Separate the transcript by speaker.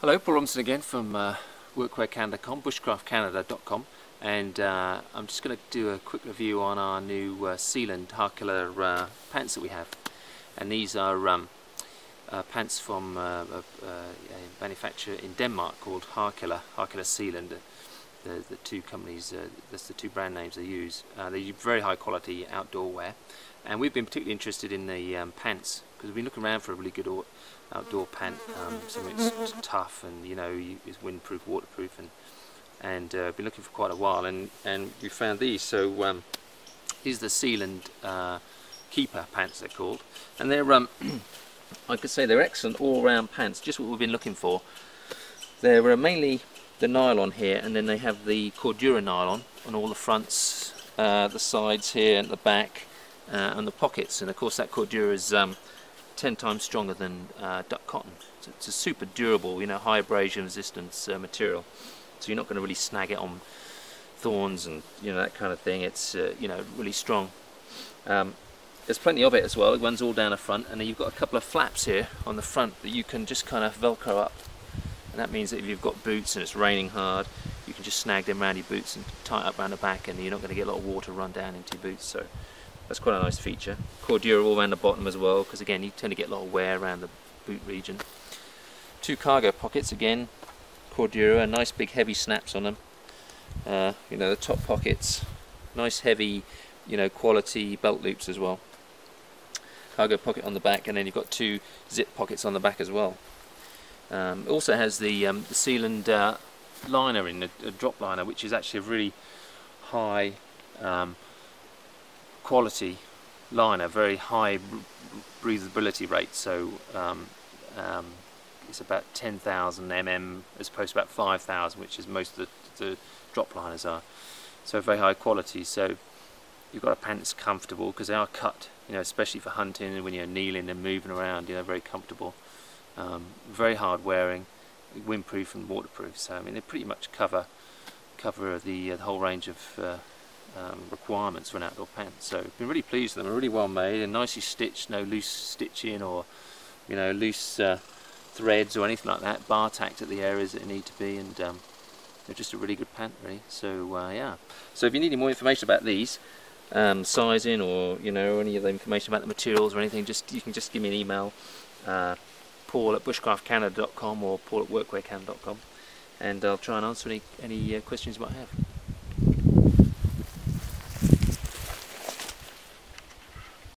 Speaker 1: Hello, Paul Robinson again from uh, workwearcanada.com, bushcraftcanada.com and uh, I'm just going to do a quick review on our new uh, Seeland Harkila uh, pants that we have. And these are um, uh, pants from uh, a, a, manufacturer in Denmark called Harkila, Harkila Seeland. The, the two companies, that's the two brand names they use. They use very high quality outdoor wear and we've been particularly interested in the um, pants because we've been looking around for a really good outdoor pant, um, something that's tough and you know is windproof, waterproof and and uh, been looking for quite a while. And, and we found these. So um, these are the Seeland uh, Keeper pants they're called. And they're um, I could say they're excellent all-round pants just what we've been looking for. They're uh, mainly the nylon here and then they have the Cordura nylon on all the fronts, uh, the sides here and the back uh, and the pockets. And of course that Cordura is um, 10 times stronger than uh, duck cotton. So it's a super durable, you know, high abrasion resistance uh, material. So you're not going to really snag it on thorns and you know that kind of thing. It's uh, you know really strong. Um, there's plenty of it as well, it runs all down the front. And then you've got a couple of flaps here on the front that you can just kind of velcro up. And that means that if you've got boots and it's raining hard you can just snag them around your boots and tie it up around the back. And you're not going to get a lot of water run down into your boots. So that's quite a nice feature. Cordura all around the bottom as well because again you tend to get a lot of wear around the boot region. Two cargo pockets again, Cordura, nice big heavy snaps on them. Uh, you know the top pockets, nice heavy you know quality belt loops as well. Cargo pocket on the back and then you've got two zip pockets on the back as well. Um, it also has the, um, the Seeland uh, liner in, a, a, drop liner, which is actually a really high um, quality liner, very high breathability rate. So um, um, it's about 10,000 mm as opposed to about 5,000, which is most of the, the drop liners are. So very high quality. So you've got a pants comfortable because they are cut, you know, especially for hunting and when you're kneeling and moving around, you know, very comfortable. Um, very hard wearing, windproof and waterproof. So I mean they pretty much cover cover the, uh, the whole range of uh, um, requirements for an outdoor pant. So been really pleased with them. They're really well made and nicely stitched. No loose stitching or you know loose uh, threads or anything like that. Bar tacked at the areas that need to be and um, they're just a really good pant really. So uh, yeah. So if you need any more information about these. Um, sizing or you know any of the information about the materials or anything just you can just give me an email uh, paul at bushcraftcanada.com or paul at workwearcanada.com and I'll try and answer any, any uh, questions you might have.